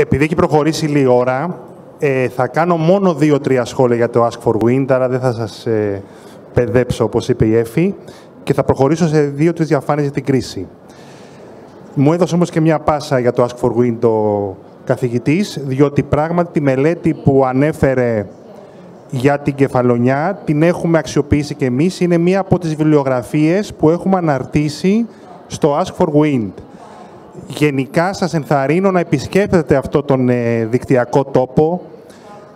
Επειδή έχει προχωρήσει λίγη ώρα, ε, θα κάνω μόνο δύο-τρία σχόλια για το Ask for Wind, άρα δεν θα σας ε, παιδέψω, όπως είπε η Εφη, και θα προχωρήσω σε δύο-τρεις διαφάνειες για την κρίση. Μου έδωσε όμως και μια πάσα για το Ask for Wind το καθηγητής, διότι πράγματι τη μελέτη που ανέφερε για την κεφαλονιά την έχουμε αξιοποιήσει και εμείς. Είναι μία από τις βιβλιογραφίες που έχουμε αναρτήσει στο Ask for Wind. Γενικά σας ενθαρρύνω να επισκέπτετε αυτό τον ε, δικτυακό τόπο.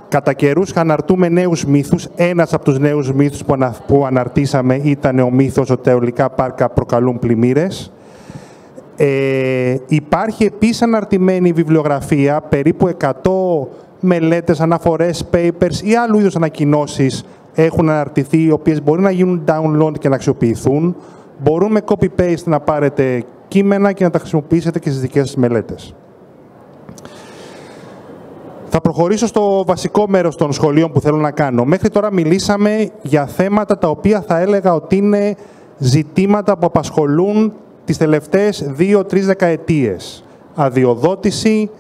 Κατά καιρούς αναρτούμε νέους μύθους. Ένας από τους νέους μύθους που, αναρτήσαμε ήταν ο μύθος ότι τα αιωλικά πάρκα προκαλούν πλημμύρες. Ε, υπάρχει επίσης αναρτημένη βιβλιογραφία, περίπου 100 μελέτες, αναφορές, papers ή άλλου είδους ανακοινώσεις έχουν αναρτηθεί, οι οποίες μπορεί να γίνουν download και να αξιοποιηθούν. Μπορούμε copy-paste να πάρετε κείμενα και να τα χρησιμοποιήσετε και στις δικές σας μελέτες. Θα προχωρήσω στο βασικό μέρος των σχολείων που θέλω να κάνω. Μέχρι τώρα μιλήσαμε για θέματα τα οποία θα έλεγα ότι είναι ζητήματα που απασχολούν τις τελευταίες δύο-τρεις δεκαετίες. Αδειοδότηση,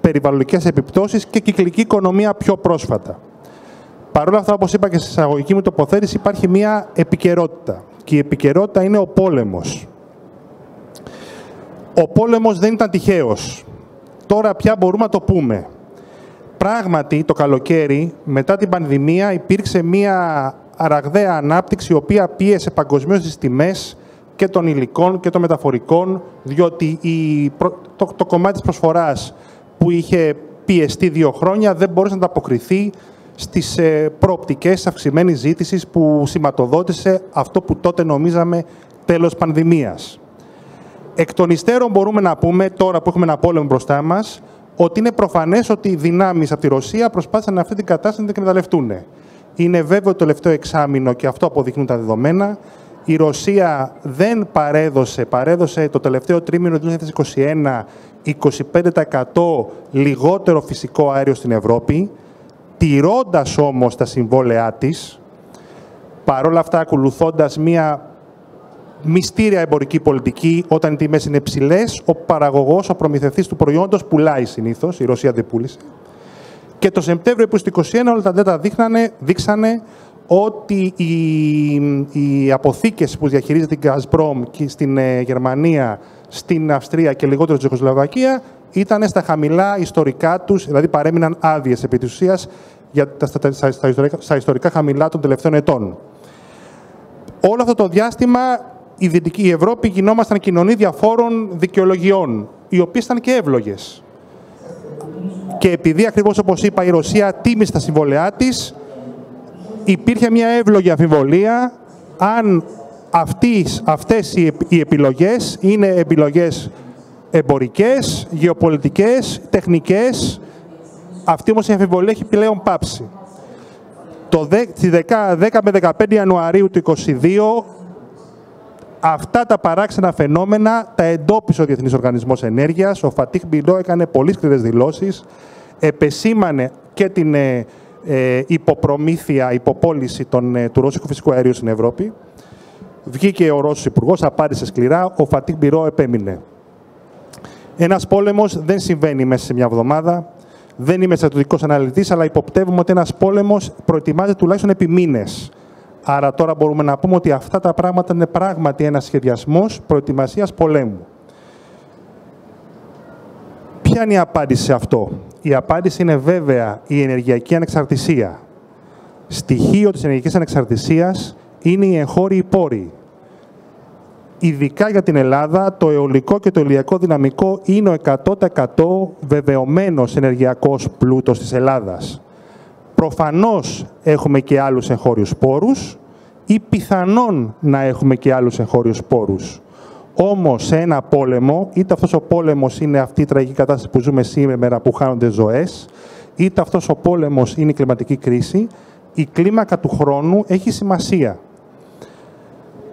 περιβαλλοντικές επιπτώσεις και κυκλική οικονομία πιο πρόσφατα. Παρ' όλα αυτά, όπως είπα και στη εισαγωγική μου τοποθέτηση, υπάρχει μια επικαιρότητα. Και η επικαιρότητα είναι ο πόλεμος. Ο πόλεμος δεν ήταν τυχαίος. Τώρα πια μπορούμε να το πούμε. Πράγματι, το καλοκαίρι, μετά την πανδημία, υπήρξε μια αραγδαία ανάπτυξη, η οποία πίεσε παγκοσμίως τις τιμές και των υλικών και των μεταφορικών, διότι η, το, το κομμάτι της προσφοράς που είχε πιεστεί δύο χρόνια δεν μπορούσε να ανταποκριθεί στις ε, προοπτικές αυξημένης ζήτησης που σηματοδότησε αυτό που τότε νομίζαμε τέλος πανδημίας. Εκ των υστέρων μπορούμε να πούμε, τώρα που έχουμε ένα πόλεμο μπροστά μας, ότι είναι προφανές ότι οι δυνάμεις από τη Ρωσία προσπάθησαν αυτή την κατάσταση να την εκμεταλλευτούν. Είναι βέβαιο το τελευταίο εξάμεινο και αυτό αποδεικνύουν τα δεδομένα. Η Ρωσία δεν παρέδωσε, παρέδωσε το τελευταίο τρίμηνο του 2021 25% λιγότερο φυσικό αέριο στην Ευρώπη, τηρώντας όμως τα συμβόλαιά της, παρόλα αυτά ακολουθώντας μία μυστήρια εμπορική πολιτική, όταν οι τιμές είναι ψηλέ, ο παραγωγός, ο προμηθευτής του προϊόντος πουλάει συνήθως, η Ρωσία δεν πούλησε. Και το Σεπτέμβριο που 21 όλα τα δέτα δείχνανε, δείξανε ότι οι, οι αποθήκες που διαχειρίζεται η Gazprom στην ε, Γερμανία στην Αυστρία και λιγότερο στην Τσεχοσλοβακία ήταν στα χαμηλά ιστορικά του, δηλαδή παρέμειναν άδειε επί τη ουσία στα, στα, στα, ιστορικά, χαμηλά των τελευταίων ετών. Όλο αυτό το διάστημα η Δυτική Ευρώπη γινόμασταν κοινωνία διαφόρων δικαιολογιών, οι οποίες ήταν και εύλογες. Και επειδή ακριβώς όπως είπα η Ρωσία τίμησε τα συμβολιά της, υπήρχε μια εύλογη αμφιβολία αν αυτές, αυτές οι επιλογές είναι επιλογές εμπορικές, γεωπολιτικές, τεχνικές. Αυτή όμως η αμφιβολία έχει πλέον πάψει. Το 10, με 15 Ιανουαρίου του 2022 αυτά τα παράξενα φαινόμενα τα εντόπισε ο Διεθνής Οργανισμός Ενέργειας. Ο Φατίχ Μπιλό έκανε πολύ σκληρές δηλώσεις, επεσήμανε και την ε, ε υποπρομήθεια, υποπόληση των, ε, του ρώσικου φυσικού αερίου στην Ευρώπη. Βγήκε ο Ρώσος υπουργός, απάντησε σκληρά, ο Φατίχ Μπυρό επέμεινε. Ένας πόλεμος δεν συμβαίνει μέσα σε μια εβδομάδα. Δεν είμαι στρατιωτικός αναλυτής, αλλά υποπτεύουμε ότι ένας πόλεμος προετοιμάζεται τουλάχιστον επί μήνες. Άρα τώρα μπορούμε να πούμε ότι αυτά τα πράγματα είναι πράγματι ένας σχεδιασμός προετοιμασίας πολέμου. Ποια είναι η απάντηση σε αυτό; Η απάντηση είναι βέβαια η ενεργειακή ανεξαρτησία. Στοιχείο της ενεργειακής ανεξαρτησίας είναι οι εγχώροι πόροι. Ειδικά για την Ελλάδα, το αιωλικό και το ηλιακό δυναμικό είναι ο 100% βεβαιωμένος ενεργειακός πλούτος της Ελλάδας. Προφανώς έχουμε και άλλους εγχώριους πόρους ή πιθανόν να έχουμε και άλλους εγχώριους πόρους. Όμως σε ένα πόλεμο, είτε αυτός ο πόλεμος είναι αυτή η τραγική κατάσταση που ζούμε σήμερα που χάνονται ζωές, είτε αυτός ο πόλεμος είναι η κλιματική κρίση, η κλίμακα του χρόνου έχει σημασία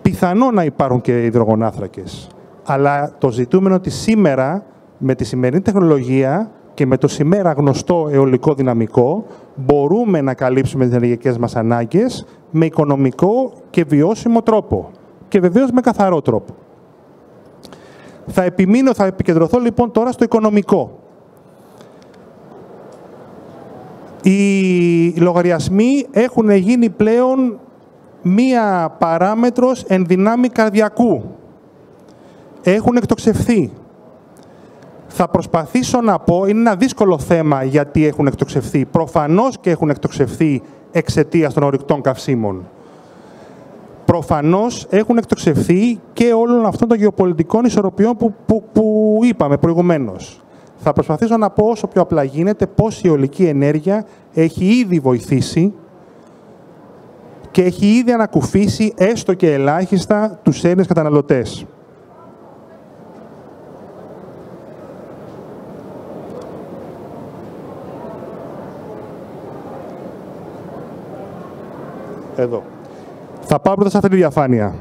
πιθανό να υπάρχουν και υδρογονάθρακες. Αλλά το ζητούμενο ότι σήμερα, με τη σημερινή τεχνολογία και με το σήμερα γνωστό αιωλικό δυναμικό, μπορούμε να καλύψουμε τις ενεργειακές μας ανάγκες με οικονομικό και βιώσιμο τρόπο. Και βεβαίως με καθαρό τρόπο. Θα επιμείνω, θα επικεντρωθώ λοιπόν τώρα στο οικονομικό. Οι λογαριασμοί έχουν γίνει πλέον μία παράμετρος εν δυνάμει καρδιακού. Έχουν εκτοξευθεί. Θα προσπαθήσω να πω, είναι ένα δύσκολο θέμα γιατί έχουν εκτοξευθεί. Προφανώς και έχουν εκτοξευθεί εξαιτίας των ορυκτών καυσίμων. Προφανώς έχουν εκτοξευθεί και όλων αυτών των γεωπολιτικών ισορροπιών που, που, που είπαμε προηγουμένως. Θα προσπαθήσω να πω όσο πιο απλά γίνεται πώς η ολική ενέργεια έχει ήδη βοηθήσει και έχει ήδη ανακουφίσει έστω και ελάχιστα τους Έλληνες καταναλωτές. Εδώ. Θα πάω πρώτα σε αυτή τη διαφάνεια.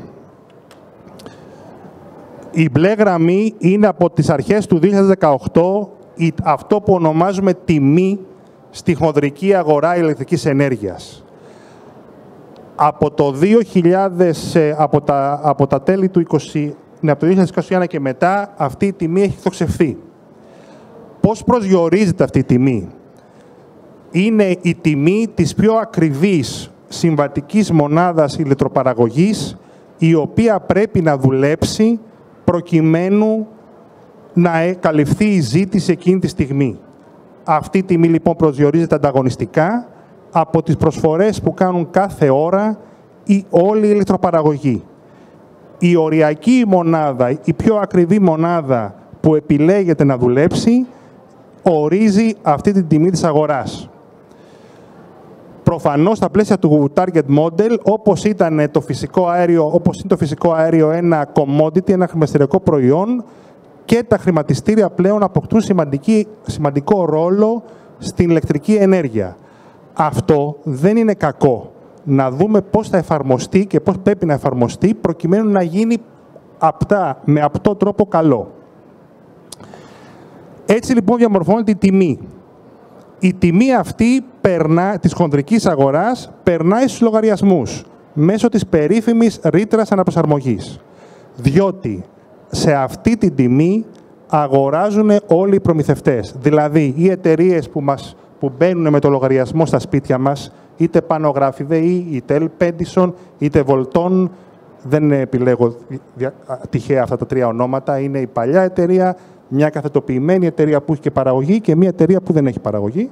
Η μπλε γραμμή είναι από τις αρχές του 2018 αυτό που ονομάζουμε τιμή στη χονδρική αγορά ηλεκτρικής ενέργειας. Από το 2000, ε, από τα, από τα τέλη του 20, ναι, από το 2021 και μετά, αυτή η τιμή έχει θοξευθεί. Πώς προσδιορίζεται αυτή η τιμή; Είναι η τιμή της πιο ακριβής συμβατικής μονάδας ηλεκτροπαραγωγής, η οποία πρέπει να δουλέψει προκειμένου να ε, καλυφθεί η ζήτηση εκείνη τη στιγμή. Αυτή η τιμή λοιπόν προσδιορίζεται ανταγωνιστικά από τις προσφορές που κάνουν κάθε ώρα η όλη η ηλεκτροπαραγωγή. Η οριακή μονάδα, η πιο ακριβή μονάδα που επιλέγεται να δουλέψει, ορίζει αυτή την τιμή της αγοράς. Προφανώς, στα πλαίσια του target model, όπως ήταν το φυσικό αέριο, όπως είναι το φυσικό αέριο ένα commodity, ένα χρηματιστηριακό προϊόν, και τα χρηματιστήρια πλέον αποκτούν σημαντικό ρόλο στην ηλεκτρική ενέργεια. Αυτό δεν είναι κακό. Να δούμε πώς θα εφαρμοστεί και πώς πρέπει να εφαρμοστεί προκειμένου να γίνει απτά, με αυτό τρόπο καλό. Έτσι λοιπόν διαμορφώνεται η τιμή. Η τιμή αυτή περνά, της χονδρικής αγοράς περνάει στους λογαριασμούς μέσω της περίφημης ρήτρας αναπροσαρμογής. Διότι σε αυτή την τιμή αγοράζουν όλοι οι προμηθευτές. Δηλαδή, οι εταιρείες που, μας, που μπαίνουν με το λογαριασμό στα σπίτια μας, είτε Πανογράφη ΔΕΗ, είτε Elpedison, είτε Volton, δεν επιλέγω τυχαία αυτά τα τρία ονόματα, είναι η παλιά εταιρεία, μια καθετοποιημένη εταιρεία που έχει και παραγωγή και μια εταιρεία που δεν έχει παραγωγή.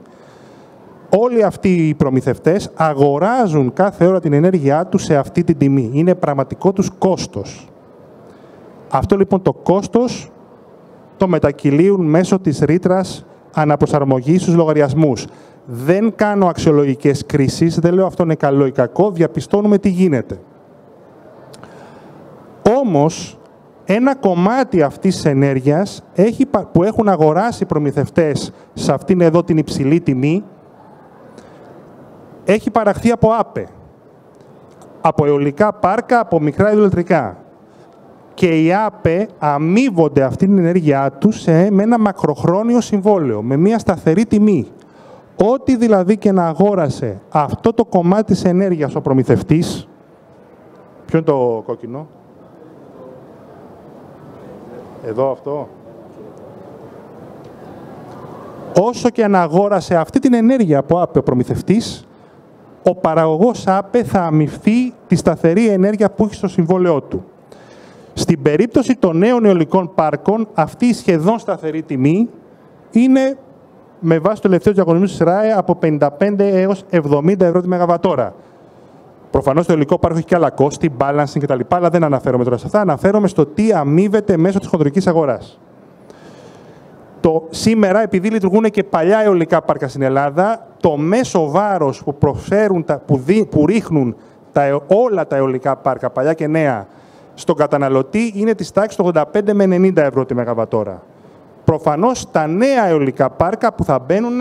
Όλοι αυτοί οι προμηθευτές αγοράζουν κάθε ώρα την ενέργειά τους σε αυτή την τιμή. Είναι πραγματικό τους κόστος. Αυτό λοιπόν το κόστος το μετακυλίουν μέσω της ρήτρας αναπροσαρμογής στους λογαριασμούς. Δεν κάνω αξιολογικές κρίσεις, δεν λέω αυτό είναι καλό ή κακό, διαπιστώνουμε τι γίνεται. Όμως, ένα κομμάτι αυτής της ενέργειας έχει, που έχουν αγοράσει οι προμηθευτές σε αυτήν εδώ την υψηλή τιμή, έχει παραχθεί από ΑΠΕ, από αιωλικά πάρκα, από μικρά υδροελεκτρικά. Και οι ΑΠΕ αμείβονται αυτή την ενέργειά τους σε, με ένα μακροχρόνιο συμβόλαιο, με μια σταθερή τιμή. Ό,τι δηλαδή και να αγόρασε αυτό το κομμάτι της ενέργειας ο προμηθευτής, ποιο είναι το κόκκινο, εδώ αυτό, όσο και να αγόρασε αυτή την ενέργεια από ΑΠΕ ο προμηθευτής, ο παραγωγός ΑΠΕ θα αμυφθεί τη σταθερή ενέργεια που έχει στο συμβόλαιό του. Στην περίπτωση των νέων αιωλικών πάρκων, αυτή η σχεδόν σταθερή τιμή είναι με βάση το τελευταίο διαγωνισμό της ΡΑΕ από 55 έως 70 ευρώ τη μεγαβατόρα. Προφανώς το υλικό πάρκο έχει και άλλα κόστη, balancing κτλ. Αλλά δεν αναφέρομαι τώρα σε αυτά. Αναφέρομαι στο τι αμείβεται μέσω της χοντρικής αγοράς. Το, σήμερα, επειδή λειτουργούν και παλιά αιωλικά πάρκα στην Ελλάδα, το μέσο βάρος που, προσφέρουν, που, που ρίχνουν τα, όλα τα αιωλικά πάρκα, παλιά και νέα, στον καταναλωτή είναι της τάξης των 85 με 90 ευρώ τη μεγαβατόρα. Προφανώς τα νέα αιωλικά πάρκα που θα μπαίνουν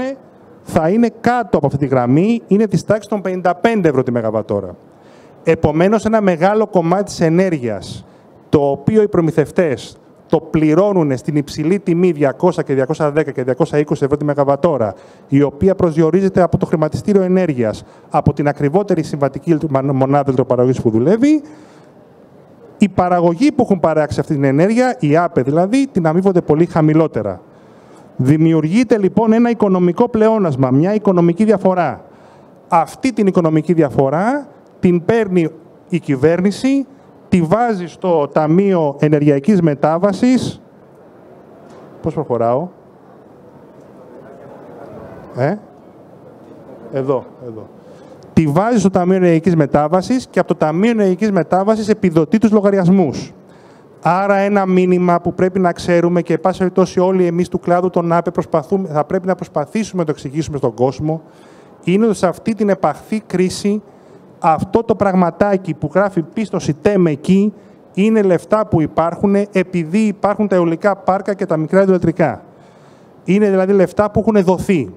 θα είναι κάτω από αυτή τη γραμμή, είναι της τάξης των 55 ευρώ τη μεγαβατόρα. Επομένως, ένα μεγάλο κομμάτι της ενέργειας, το οποίο οι προμηθευτές το πληρώνουν στην υψηλή τιμή 200 και 210 και 220 ευρώ τη μεγαβατόρα, η οποία προσδιορίζεται από το χρηματιστήριο ενέργειας, από την ακριβότερη συμβατική μονάδα ηλεκτροπαραγωγής που δουλεύει, οι παραγωγοί που έχουν παράξει αυτή την ενέργεια, οι ΑΠΕ δηλαδή, την αμείβονται πολύ χαμηλότερα. Δημιουργείται λοιπόν ένα οικονομικό πλεόνασμα, μια οικονομική διαφορά. Αυτή την οικονομική διαφορά την παίρνει η κυβέρνηση, τη βάζεις στο Ταμείο Ενεργειακής Μετάβασης. Πώς προχωράω; Ε; Εδώ, εδώ. Τη βάζεις στο Ταμείο Ενεργειακής Μετάβασης και από το Ταμείο Ενεργειακής Μετάβασης επιδοτεί τους λογαριασμούς. Άρα ένα μήνυμα που πρέπει να ξέρουμε και πάση περιπτώσει όλοι εμείς του κλάδου των ΑΠΕ προσπαθούμε, θα πρέπει να προσπαθήσουμε να το εξηγήσουμε στον κόσμο, είναι ότι σε αυτή την επαχθή κρίση αυτό το πραγματάκι που γράφει πίστοση ΤΕΜ εκεί είναι λεφτά που υπάρχουν επειδή υπάρχουν τα αιωλικά πάρκα και τα μικρά υδροελεκτρικά. Είναι δηλαδή λεφτά που έχουν δοθεί.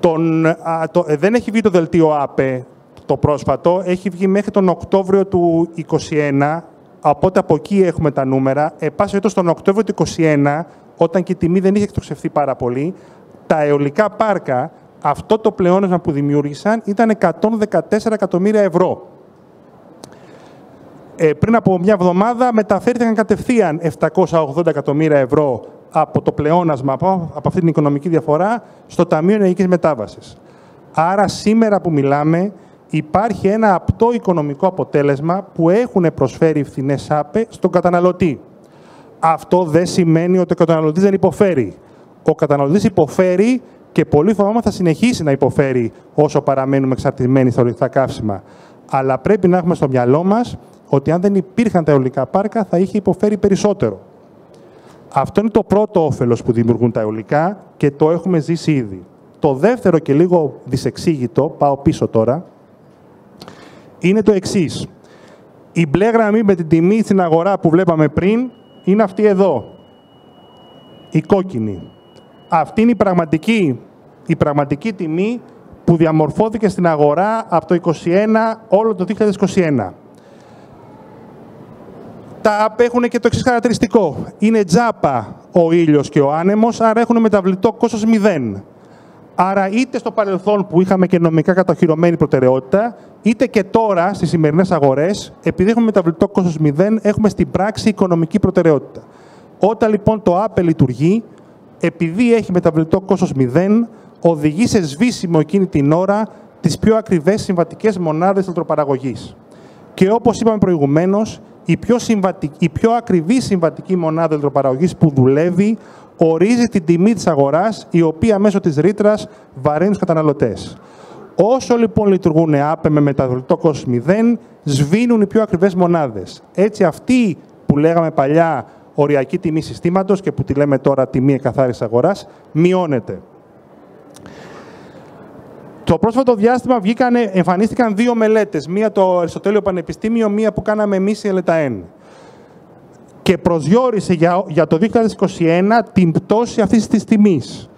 Τον, α, το, ε, δεν έχει βγει το δελτίο ΑΠΕ το πρόσφατο, έχει βγει μέχρι τον Οκτώβριο του 2021, οπότε από εκεί έχουμε τα νούμερα. Επάσχετο στον Οκτώβριο του 2021, όταν και η τιμή δεν είχε εκτοξευθεί πάρα πολύ, τα αιωλικά πάρκα, αυτό το πλεόνασμα που δημιούργησαν ήταν 114 εκατομμύρια ευρώ. Ε, πριν από μια εβδομάδα μεταφέρθηκαν κατευθείαν 780 εκατομμύρια ευρώ από το πλεόνασμα, από, από αυτή την οικονομική διαφορά, στο Ταμείο Ενεργικής Μετάβασης. Άρα σήμερα που μιλάμε, υπάρχει ένα απτό οικονομικό αποτέλεσμα που έχουν προσφέρει οι φθηνές ΑΠΕ στον καταναλωτή. Αυτό δεν σημαίνει ότι ο καταναλωτής δεν υποφέρει. Ο καταναλωτής υποφέρει και πολύ φοβάμαι θα συνεχίσει να υποφέρει όσο παραμένουμε εξαρτημένοι στα ορυκτά καύσιμα. Αλλά πρέπει να έχουμε στο μυαλό μας ότι αν δεν υπήρχαν τα αιωλικά πάρκα θα είχε υποφέρει περισσότερο. Αυτό είναι το πρώτο όφελος που δημιουργούν τα αιωλικά και το έχουμε ζήσει ήδη. Το δεύτερο και λίγο δυσεξήγητο, πάω πίσω τώρα, είναι το εξής. Η μπλε γραμμή με την τιμή στην αγορά που βλέπαμε πριν είναι αυτή εδώ. Η κόκκινη. Αυτή είναι η πραγματική, η πραγματική τιμή που διαμορφώθηκε στην αγορά από το 2021 όλο το 2021. Τα ΑΠ έχουν και το εξής χαρακτηριστικό. Είναι τζάπα ο ήλιος και ο άνεμος, άρα έχουν μεταβλητό κόστος 0. Άρα είτε στο παρελθόν που είχαμε και νομικά κατοχυρωμένη προτεραιότητα, είτε και τώρα στις σημερινές αγορές, επειδή έχουμε μεταβλητό κόστος 0, έχουμε στην πράξη οικονομική προτεραιότητα. Όταν λοιπόν το ΑΠΕ λειτουργεί, επειδή έχει μεταβλητό κόστος 0, οδηγεί σε σβήσιμο εκείνη την ώρα τις πιο ακριβές συμβατικές μονάδες ηλεκτροπαραγωγής. Και όπως είπαμε προηγουμένως, η πιο, συμβατική, η πιο ακριβή συμβατική μονάδα ηλεκτροπαραγωγής που δουλεύει ορίζει την τιμή της αγοράς, η οποία μέσω της ρήτρας βαρύνει τους καταναλωτές. Όσο λοιπόν λειτουργούν ΑΠΕ με μεταβλητό κόστος 0, σβήνουν οι πιο ακριβές μονάδες. Έτσι αυτή που λέγαμε παλιά οριακή τιμή συστήματος και που τη λέμε τώρα τιμή εκαθάρισης αγοράς, μειώνεται. Το πρόσφατο διάστημα βγήκανε, εμφανίστηκαν δύο μελέτες. Μία το Αριστοτέλειο Πανεπιστήμιο, μία που κάναμε εμείς η ΕΛΕΤΑΕΝ. Και προσδιορίσε για, για το 2021 την πτώση αυτής της τιμής.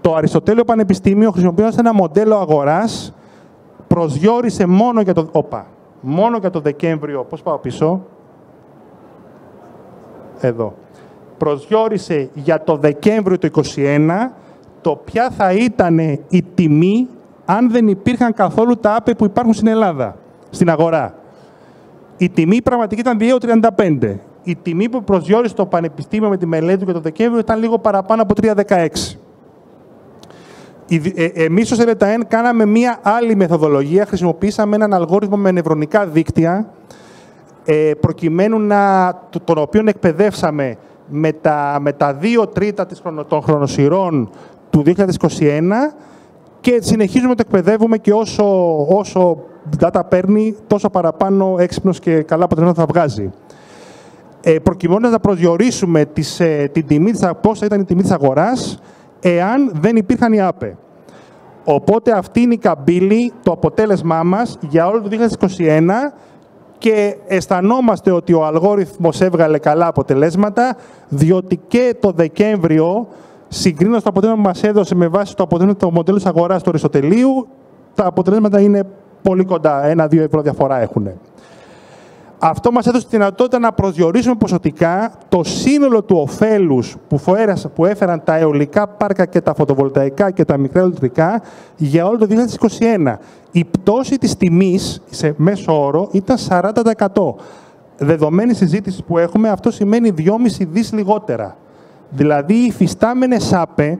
Το Αριστοτέλειο Πανεπιστήμιο, χρησιμοποιώντας ένα μοντέλο αγοράς, προσδιορίσε μόνο για το, όπα, μόνο για το Δεκέμβριο, πώς πάω πίσω, εδώ, προσδιορίσε για το Δεκέμβριο του 2021 το ποια θα ήταν η τιμή αν δεν υπήρχαν καθόλου τα άπε που υπάρχουν στην Ελλάδα, στην αγορά. Η τιμή πραγματική ήταν 2,35. Η τιμή που προσδιορίσε το Πανεπιστήμιο με τη μελέτη του για το Δεκέμβριο ήταν λίγο παραπάνω από 3,16. Ε, εμείς ως ΕΡΕΤΑΕΝ κάναμε μία άλλη μεθοδολογία, χρησιμοποίησαμε έναν αλγόριθμο με νευρονικά δίκτυα, ε, προκειμένου να, τον οποίο εκπαιδεύσαμε με τα, με τα δύο τρίτα των χρονοσυρών του 2021 και συνεχίζουμε να το εκπαιδεύουμε και όσο, όσο data παίρνει, τόσο παραπάνω έξυπνος και καλά αποτελέσματα θα βγάζει. Ε, προκειμένου να προσδιορίσουμε τις, ε, την τιμή της, πώς θα ήταν η τιμή της αγοράς, εάν δεν υπήρχαν οι ΑΠΕ. Οπότε αυτή είναι η καμπύλη, το αποτέλεσμά μας για όλο το 2021 και αισθανόμαστε ότι ο αλγόριθμος έβγαλε καλά αποτελέσματα, διότι και το Δεκέμβριο Συγκρίνοντας το αποτέλεσμα που μας έδωσε με βάση το αποτέλεσμα του μοντέλου της αγοράς του Αριστοτελείου, τα αποτελέσματα είναι πολύ κοντά. Ένα-δύο ευρώ διαφορά έχουν. Αυτό μας έδωσε τη δυνατότητα να προσδιορίσουμε ποσοτικά το σύνολο του ωφέλους που, που έφεραν τα αιωλικά πάρκα και τα φωτοβολταϊκά και τα μικρά ηλεκτρικά για όλο το 2021. Η πτώση της τιμής σε μέσο όρο ήταν 40%. Δεδομένη συζήτηση που έχουμε, αυτό σημαίνει 2,5 δις λιγότερα. Δηλαδή, οι υφιστάμενες ΑΠΕ,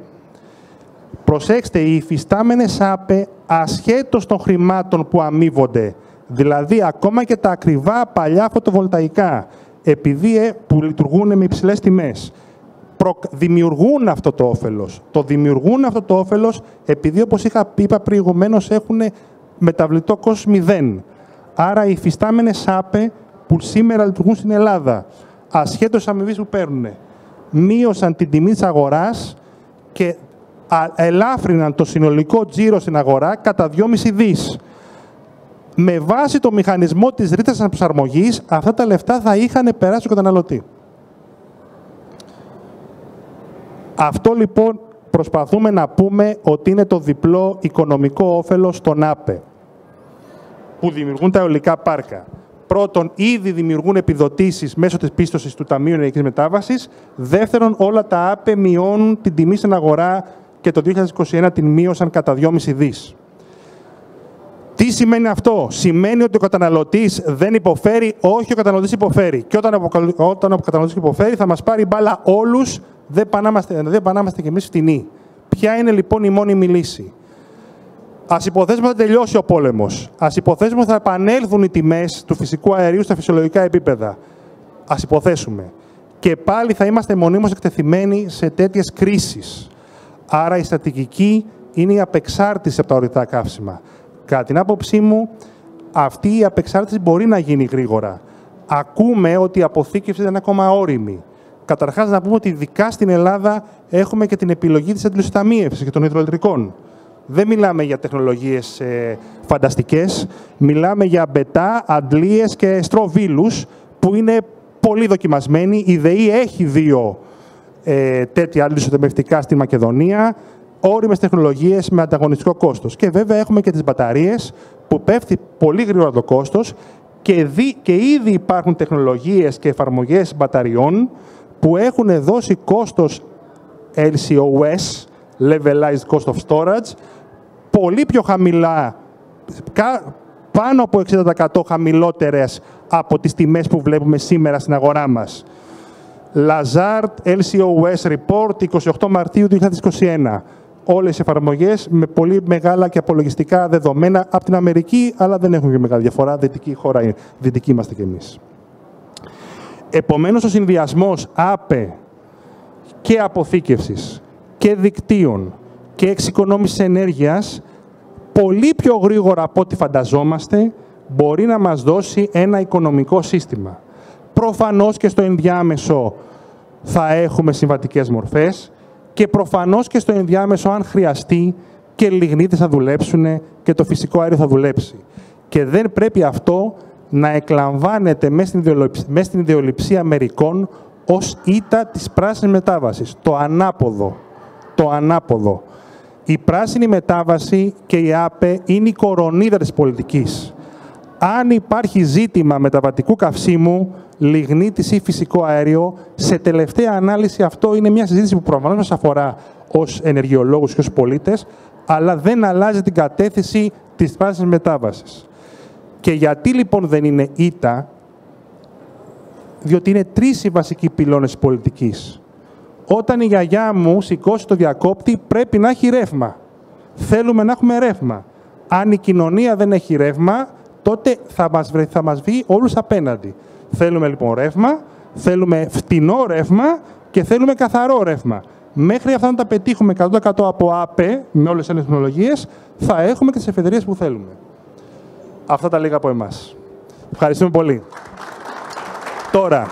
προσέξτε, οι υφιστάμενες ΑΠΕ ασχέτως των χρημάτων που αμείβονται, δηλαδή ακόμα και τα ακριβά παλιά φωτοβολταϊκά, επειδή ε, που λειτουργούν με υψηλές τιμές, δημιουργούν αυτό το όφελος. Το δημιουργούν αυτό το όφελος επειδή, όπως είχα πει προηγουμένως, έχουν μεταβλητό κόστος μηδέν. Άρα οι υφιστάμενες ΑΠΕ που σήμερα λειτουργούν στην Ελλάδα, ασχέτως αμοιβής που παίρνουν, μείωσαν την τιμή της αγοράς και ελάφρυναν το συνολικό τζίρο στην αγορά κατά 2,5 δις. Με βάση το μηχανισμό της ρήτρας προσαρμογής, αυτά τα λεφτά θα είχαν περάσει στον καταναλωτή. Αυτό λοιπόν προσπαθούμε να πούμε ότι είναι το διπλό οικονομικό όφελος των ΑΠΕ που δημιουργούν τα αιωλικά πάρκα. Πρώτον, ήδη δημιουργούν επιδοτήσεις μέσω της πίστοσης του Ταμείου Ενεργειακής Μετάβασης. Δεύτερον, όλα τα ΑΠΕ μειώνουν την τιμή στην αγορά και το 2021 την μείωσαν κατά 2,5 δις. Τι σημαίνει αυτό, Σημαίνει ότι ο καταναλωτής δεν υποφέρει, όχι ο καταναλωτής υποφέρει. Και όταν, όταν ο καταναλωτής υποφέρει, θα μας πάρει μπάλα όλους, δεν πανάμαστε, δεν πανάμαστε κι εμείς φτηνοί. Ποια είναι λοιπόν η μόνιμη λύση; Α υποθέσουμε ότι θα τελειώσει ο πόλεμος. Α υποθέσουμε ότι θα επανέλθουν οι τιμές του φυσικού αερίου στα φυσιολογικά επίπεδα. Α υποθέσουμε. Και πάλι θα είμαστε μονίμως εκτεθειμένοι σε τέτοιες κρίσεις. Άρα η στρατηγική είναι η απεξάρτηση από τα ορυκτά καύσιμα. Κατά την άποψή μου, αυτή η απεξάρτηση μπορεί να γίνει γρήγορα. Ακούμε ότι η αποθήκευση δεν είναι ακόμα όρημη. Καταρχάς, να πούμε ότι ειδικά στην Ελλάδα έχουμε και την επιλογή της αντιλουσιταμίευσης και των υδροελεκτρικών. Δεν μιλάμε για τεχνολογίες ε, φανταστικές, μιλάμε για μπετά, αντλίες και στροβίλους που είναι πολύ δοκιμασμένοι. Η ΔΕΗ έχει δύο ε, τέτοια αντιλουσιταμιευτικά στη Μακεδονία, όριμες τεχνολογίες με ανταγωνιστικό κόστος. Και βέβαια έχουμε και τις μπαταρίες που πέφτει πολύ γρήγορα το κόστος και, δι, και ήδη υπάρχουν τεχνολογίες και εφαρμογές μπαταριών που έχουν δώσει κόστος LCOS, Levelized Cost of Storage, πολύ πιο χαμηλά, πάνω από 60% χαμηλότερες από τις τιμές που βλέπουμε σήμερα στην αγορά μας. Lazard LCOS Report 28 Μαρτίου 2021. Όλες οι εφαρμογές με πολύ μεγάλα και απολογιστικά δεδομένα από την Αμερική, αλλά δεν έχουν και μεγάλη διαφορά. Δυτική χώρα είναι. Δυτική είμαστε κι εμείς. Επομένως, ο συνδυασμός ΑΠΕ και αποθήκευσης και δικτύων και εξοικονόμησης ενέργειας πολύ πιο γρήγορα από ό,τι φανταζόμαστε μπορεί να μας δώσει ένα οικονομικό σύστημα. Προφανώς και στο ενδιάμεσο θα έχουμε συμβατικές μορφές και προφανώς και στο ενδιάμεσο αν χρειαστεί και λιγνίτες θα δουλέψουν και το φυσικό αέριο θα δουλέψει. Και δεν πρέπει αυτό να εκλαμβάνεται μέσα στην ιδεολειψία μερικών ως ήττα της πράσινης μετάβασης. Το ανάποδο. Το ανάποδο. Η πράσινη μετάβαση και η ΑΠΕ είναι η κορονίδα της πολιτικής. Αν υπάρχει ζήτημα μεταβατικού καυσίμου, λιγνίτης ή φυσικό αέριο, σε τελευταία ανάλυση αυτό είναι μια συζήτηση που προφανώς μας αφορά ως ενεργειολόγους και ως πολίτες, αλλά δεν αλλάζει την κατεύθυνση της πράσινης μετάβασης. Και γιατί λοιπόν δεν είναι ήττα, διότι είναι τρεις οι βασικοί πυλώνες πολιτικής. Όταν η γιαγιά μου σηκώσει το διακόπτη, πρέπει να έχει ρεύμα. Θέλουμε να έχουμε ρεύμα. Αν η κοινωνία δεν έχει ρεύμα, τότε θα μας, βρει, θα μας βγει όλους απέναντι. Θέλουμε λοιπόν ρεύμα, θέλουμε φτηνό ρεύμα και θέλουμε καθαρό ρεύμα. Μέχρι αυτά να τα πετύχουμε 100% από ΑΠΕ, με όλες τις τεχνολογίες, θα έχουμε και τις εφεδρίες που θέλουμε. Αυτά τα λίγα από εμάς. Ευχαριστούμε πολύ. Τώρα,